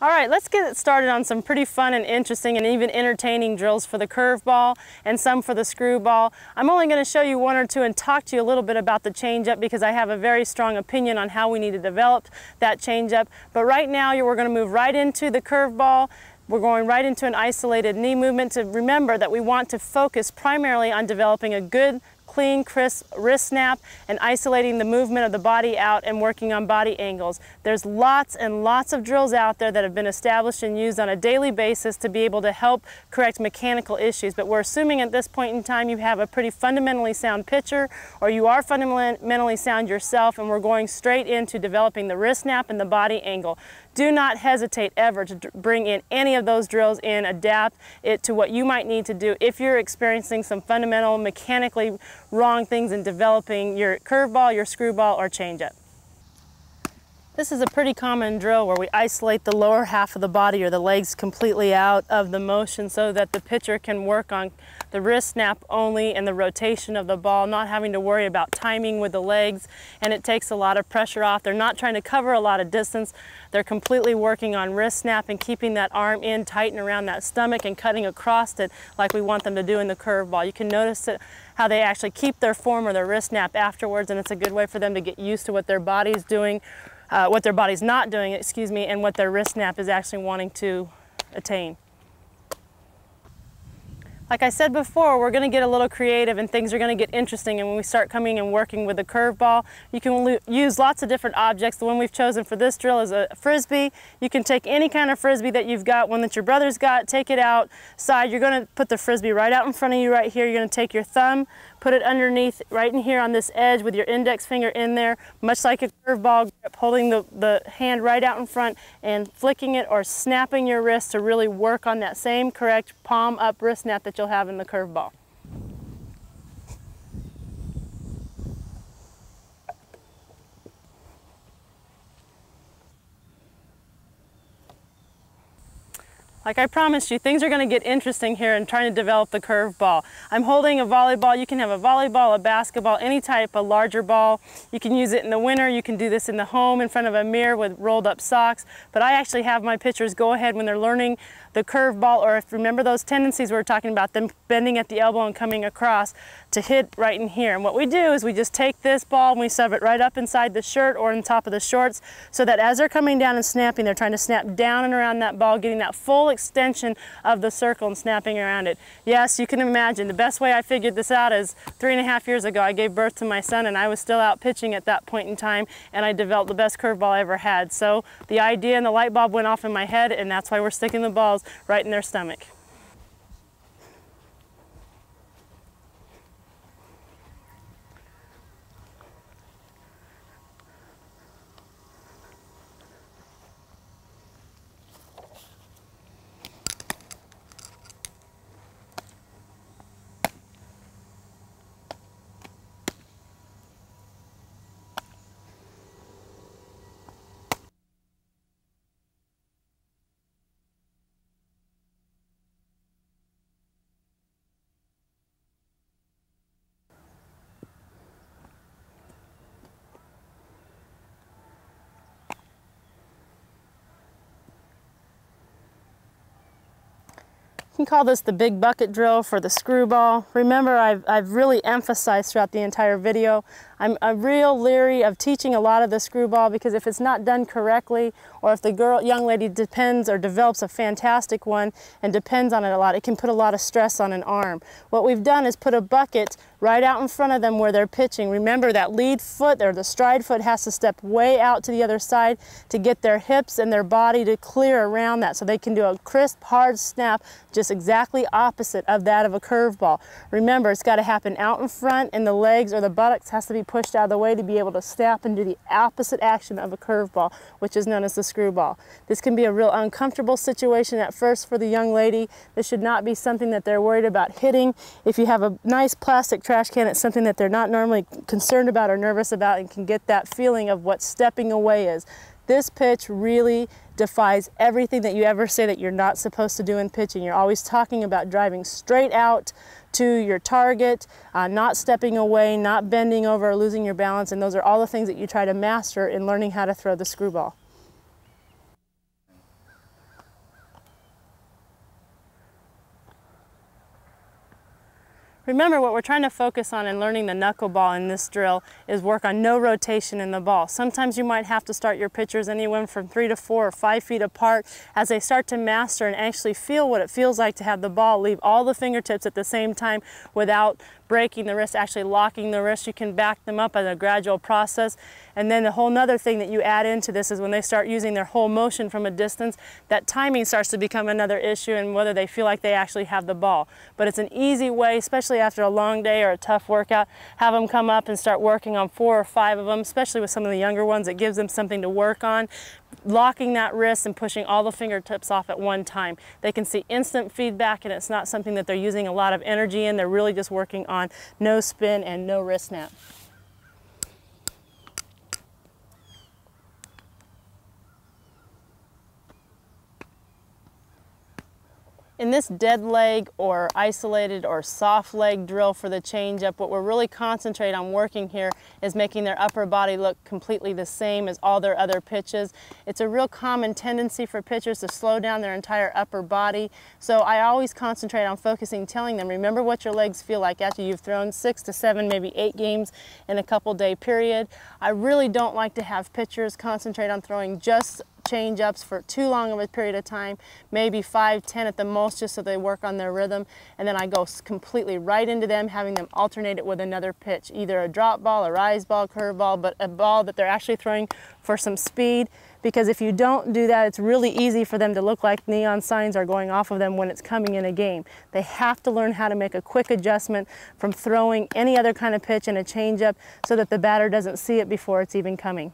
All right, let's get started on some pretty fun and interesting and even entertaining drills for the curveball and some for the screwball. I'm only going to show you one or two and talk to you a little bit about the changeup because I have a very strong opinion on how we need to develop that changeup. But right now, we're going to move right into the curveball. We're going right into an isolated knee movement to remember that we want to focus primarily on developing a good clean, crisp wrist snap and isolating the movement of the body out and working on body angles. There's lots and lots of drills out there that have been established and used on a daily basis to be able to help correct mechanical issues, but we're assuming at this point in time you have a pretty fundamentally sound pitcher or you are fundamentally sound yourself and we're going straight into developing the wrist snap and the body angle. Do not hesitate ever to bring in any of those drills in, adapt it to what you might need to do if you're experiencing some fundamental mechanically wrong things in developing your curveball, your screwball, or changeup. This is a pretty common drill where we isolate the lower half of the body or the legs completely out of the motion so that the pitcher can work on the wrist snap only and the rotation of the ball, not having to worry about timing with the legs, and it takes a lot of pressure off. They're not trying to cover a lot of distance. They're completely working on wrist snap and keeping that arm in tight and around that stomach and cutting across it like we want them to do in the curveball. You can notice it, how they actually keep their form or their wrist snap afterwards, and it's a good way for them to get used to what their body's doing uh, what their body's not doing, excuse me, and what their wrist snap is actually wanting to attain. Like I said before, we're going to get a little creative and things are going to get interesting. And when we start coming and working with the curveball, you can use lots of different objects. The one we've chosen for this drill is a frisbee. You can take any kind of frisbee that you've got, one that your brother's got, take it outside. You're going to put the frisbee right out in front of you right here. You're going to take your thumb, put it underneath right in here on this edge with your index finger in there, much like a curveball grip, holding the, the hand right out in front and flicking it or snapping your wrist to really work on that same correct palm up wrist snap that you'll have in the curveball. Like I promised you, things are going to get interesting here in trying to develop the curveball. I'm holding a volleyball. You can have a volleyball, a basketball, any type a larger ball. You can use it in the winter. You can do this in the home in front of a mirror with rolled up socks. But I actually have my pitchers go ahead when they're learning the curveball, or if remember those tendencies we were talking about, them bending at the elbow and coming across to hit right in here. And what we do is we just take this ball and we shove it right up inside the shirt or on top of the shorts so that as they're coming down and snapping, they're trying to snap down and around that ball, getting that full extension of the circle and snapping around it. Yes, you can imagine. The best way I figured this out is three and a half years ago, I gave birth to my son and I was still out pitching at that point in time and I developed the best curveball I ever had. So the idea and the light bulb went off in my head and that's why we're sticking the balls right in their stomach. Can call this the big bucket drill for the screwball. Remember, I've, I've really emphasized throughout the entire video, I'm a real leery of teaching a lot of the screwball because if it's not done correctly or if the girl, young lady depends or develops a fantastic one and depends on it a lot, it can put a lot of stress on an arm. What we've done is put a bucket right out in front of them where they're pitching. Remember that lead foot or the stride foot has to step way out to the other side to get their hips and their body to clear around that so they can do a crisp, hard snap just exactly opposite of that of a curveball. Remember, it's got to happen out in front and the legs or the buttocks has to be pushed out of the way to be able to snap and do the opposite action of a curveball, which is known as the screwball. This can be a real uncomfortable situation at first for the young lady. This should not be something that they're worried about hitting. If you have a nice plastic trash can, it's something that they're not normally concerned about or nervous about and can get that feeling of what stepping away is. This pitch really defies everything that you ever say that you're not supposed to do in pitching. You're always talking about driving straight out to your target, uh, not stepping away, not bending over losing your balance, and those are all the things that you try to master in learning how to throw the screwball. Remember, what we're trying to focus on in learning the knuckleball in this drill is work on no rotation in the ball. Sometimes you might have to start your pitchers anywhere from three to four or five feet apart as they start to master and actually feel what it feels like to have the ball leave all the fingertips at the same time without breaking the wrist, actually locking the wrist. You can back them up as a gradual process. And then the whole nother thing that you add into this is when they start using their whole motion from a distance, that timing starts to become another issue and whether they feel like they actually have the ball. But it's an easy way, especially after a long day or a tough workout, have them come up and start working on four or five of them, especially with some of the younger ones. It gives them something to work on locking that wrist and pushing all the fingertips off at one time. They can see instant feedback and it's not something that they're using a lot of energy in. They're really just working on no spin and no wrist snap. In this dead leg or isolated or soft leg drill for the changeup, what we're really concentrating on working here is making their upper body look completely the same as all their other pitches. It's a real common tendency for pitchers to slow down their entire upper body. So I always concentrate on focusing, telling them, remember what your legs feel like after you've thrown six to seven, maybe eight games in a couple day period. I really don't like to have pitchers concentrate on throwing just change ups for too long of a period of time, maybe five, ten at the most, just so they work on their rhythm. And then I go completely right into them, having them alternate it with another pitch, either a drop ball, a rise ball, curve ball, but a ball that they're actually throwing for some speed. Because if you don't do that, it's really easy for them to look like neon signs are going off of them when it's coming in a game. They have to learn how to make a quick adjustment from throwing any other kind of pitch in a changeup so that the batter doesn't see it before it's even coming.